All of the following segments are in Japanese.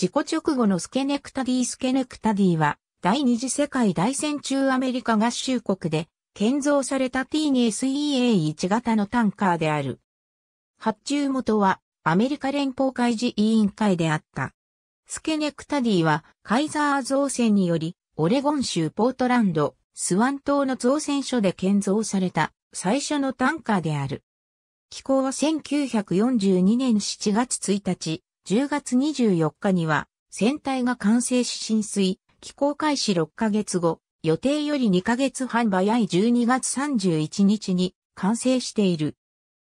事故直後のスケネクタディスケネクタディは、第二次世界大戦中アメリカ合衆国で建造された TNSEA1 型のタンカーである。発注元はアメリカ連邦海事委員会であった。スケネクタディはカイザー造船によりオレゴン州ポートランド、スワン島の造船所で建造された最初のタンカーである。機構は1942年7月1日、10月24日には船体が完成し浸水、機構開始6ヶ月後、予定より2ヶ月半早い12月31日に完成している。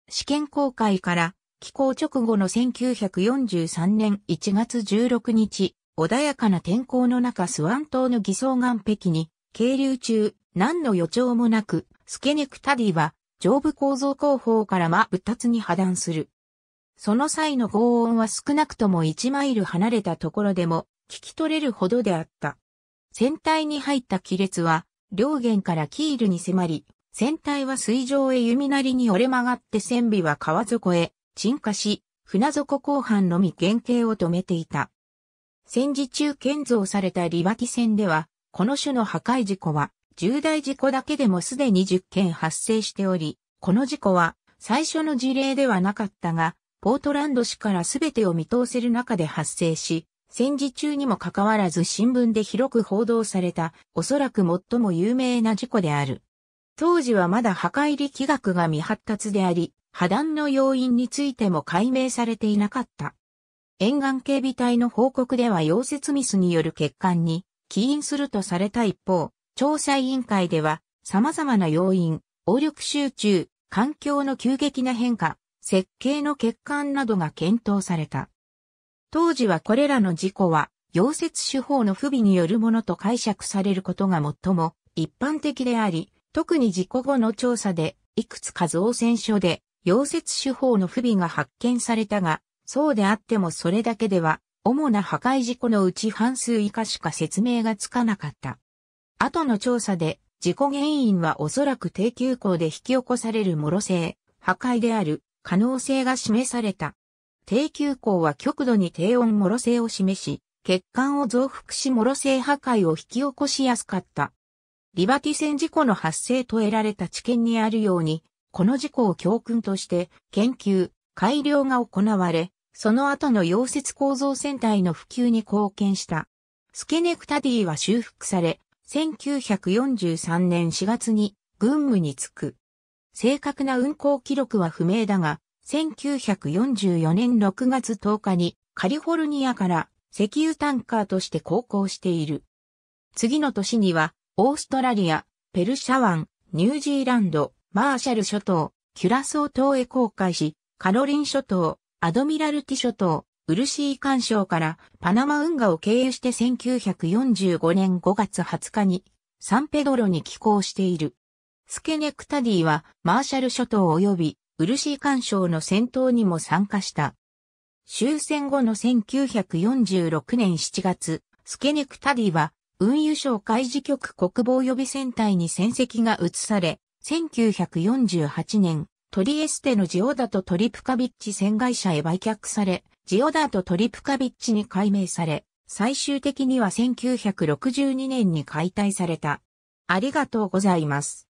試験公開から寄港直後の1943年1月16日、穏やかな天候の中スワン島の偽装岸壁に、渓流中、何の予兆もなく、スケネクタディは、上部構造後方から真二つに破断する。その際の轟音は少なくとも1マイル離れたところでも聞き取れるほどであった。船体に入った亀裂は、両舷からキールに迫り、船体は水上へ弓なりに折れ曲がって船尾は川底へ沈下し、船底後半のみ原型を止めていた。戦時中建造されたリバティ船では、この種の破壊事故は、重大事故だけでもすでに10件発生しており、この事故は最初の事例ではなかったが、ポートランド市から全てを見通せる中で発生し、戦時中にもかかわらず新聞で広く報道された、おそらく最も有名な事故である。当時はまだ破壊力学が未発達であり、破断の要因についても解明されていなかった。沿岸警備隊の報告では溶接ミスによる欠陥に起因するとされた一方、調査委員会では様々な要因、応力集中、環境の急激な変化、設計の欠陥などが検討された。当時はこれらの事故は、溶接手法の不備によるものと解釈されることが最も一般的であり、特に事故後の調査で、いくつか造船所で溶接手法の不備が発見されたが、そうであってもそれだけでは、主な破壊事故のうち半数以下しか説明がつかなかった。後の調査で、事故原因はおそらく低急行で引き起こされる脆性、破壊である可能性が示された。低急行は極度に低温脆性を示し、血管を増幅し脆性破壊を引き起こしやすかった。リバティ船事故の発生と得られた知見にあるように、この事故を教訓として研究、改良が行われ、その後の溶接構造船体の普及に貢献した。スケネクタディは修復され、1943年4月に軍務に就く。正確な運行記録は不明だが、1944年6月10日にカリフォルニアから石油タンカーとして航行している。次の年には、オーストラリア、ペルシャ湾、ニュージーランド、マーシャル諸島、キュラソー島へ航海し、カロリン諸島、アドミラルティ諸島、ウルシー干渉からパナマ運河を経由して1945年5月20日にサンペドロに寄港している。スケネクタディはマーシャル諸島及びウルシー干渉の戦闘にも参加した。終戦後の1946年7月、スケネクタディは運輸省海事局国防予備戦隊に戦績が移され、1948年、トリエステのジオダとトリプカビッチ船会社へ売却され、ジオダとトリプカビッチに改名され、最終的には1962年に解体された。ありがとうございます。